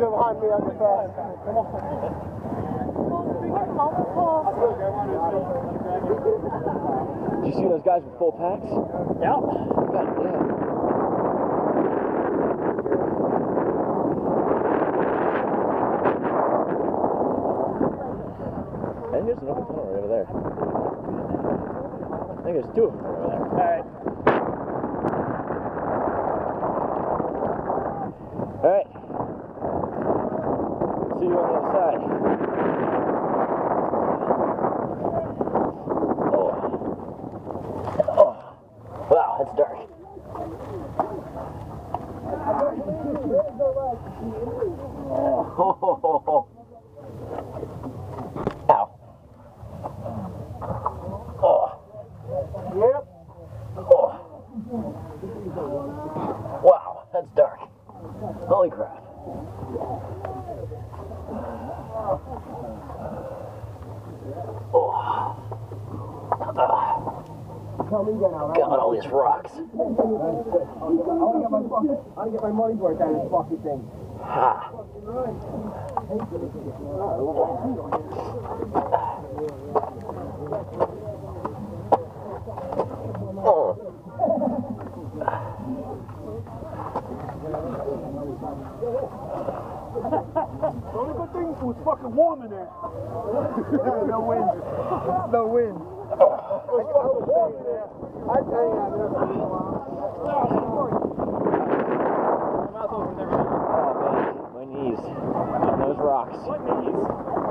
get behind me, I'll get fast. Did you see those guys with full packs? Yeah. God damn. And there's an open tunnel right over there. I think there's two of them over there. Alright. Alright. See you on the other side. Oh. Oh. Wow, that's dark. Ow. Yep. Wow, that's dark. Holy crap. Tell me again, all right? God, all these rocks. I want to get my fucking, I want to get my money's worth out of this fucking thing. Ha. Oh. The only good thing was fucking warm in there. no wind. no wind. It was fucking warm in there. I tell you, I never. Oh my knees on those rocks.